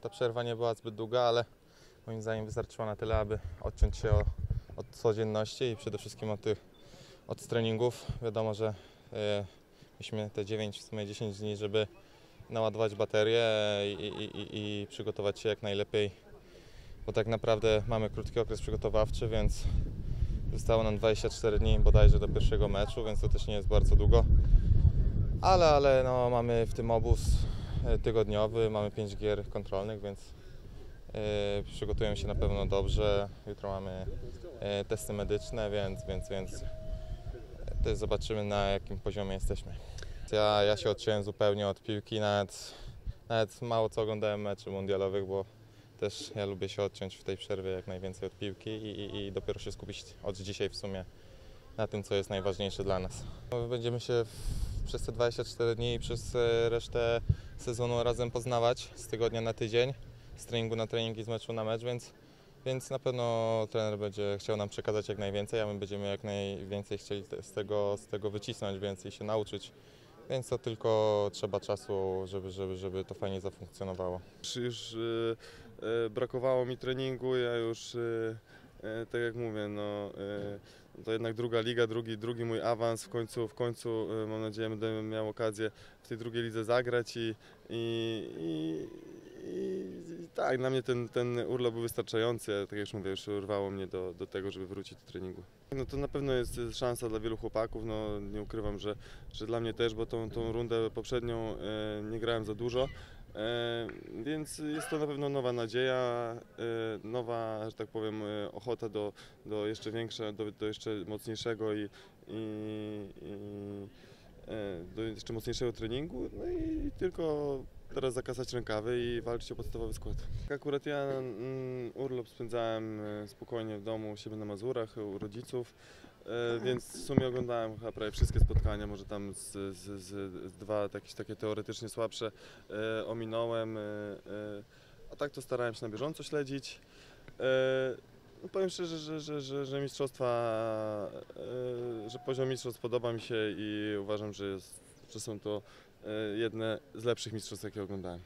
ta przerwa nie była zbyt długa, ale moim zdaniem wystarczyła na tyle, aby odciąć się o, od codzienności i przede wszystkim od, tych, od treningów. Wiadomo, że e, mieliśmy te 9, w sumie 10 dni, żeby naładować baterię i, i, i, i przygotować się jak najlepiej, bo tak naprawdę mamy krótki okres przygotowawczy, więc zostało nam 24 dni bodajże do pierwszego meczu, więc to też nie jest bardzo długo. Ale, ale no, mamy w tym obóz e, tygodniowy, mamy 5 gier kontrolnych, więc e, przygotujemy się na pewno dobrze. Jutro mamy e, testy medyczne, więc, więc, więc e, zobaczymy na jakim poziomie jesteśmy. Ja, ja się odciąłem zupełnie od piłki, nawet, nawet mało co oglądałem meczy mundialowych, bo też ja lubię się odciąć w tej przerwie jak najwięcej od piłki i, i, i dopiero się skupić od dzisiaj w sumie na tym, co jest najważniejsze dla nas. Będziemy się w, przez te 24 dni i przez e, resztę sezonu razem poznawać z tygodnia na tydzień, z treningu na trening i z meczu na mecz, więc, więc na pewno trener będzie chciał nam przekazać jak najwięcej, a my będziemy jak najwięcej chcieli z tego, z tego wycisnąć, więcej się nauczyć. Więc to tylko trzeba czasu, żeby, żeby, żeby to fajnie zafunkcjonowało. Już, już y, y, brakowało mi treningu, ja już y, y, tak jak mówię, no y, to jednak druga liga, drugi, drugi mój awans, w końcu, w końcu y, mam nadzieję będę miał okazję w tej drugiej lidze zagrać i, i, i, i, tak, dla mnie ten, ten urlop był wystarczający, tak jak już mówię, już urwało mnie do, do tego, żeby wrócić do treningu. No to na pewno jest szansa dla wielu chłopaków, no nie ukrywam, że, że dla mnie też, bo tą, tą rundę poprzednią e, nie grałem za dużo. E, Więc jest to na pewno nowa nadzieja, e, nowa, że tak powiem, e, ochota do, do jeszcze większego, do, do jeszcze mocniejszego i, i, i do jeszcze mocniejszego treningu. No i tylko teraz zakasać rękawy i walczyć o podstawowy skład. Akurat ja mm, urlop spędzałem spokojnie w domu u siebie na Mazurach, u rodziców. E, Więc w sumie oglądałem chyba prawie wszystkie spotkania, może tam z, z, z, dwa jakieś takie teoretycznie słabsze e, ominąłem, e, e, a tak to starałem się na bieżąco śledzić. E, no powiem szczerze, że, że, że, że mistrzostwa, że poziom mistrzostw podoba mi się i uważam, że, jest, że są to jedne z lepszych mistrzostw, jakie oglądałem.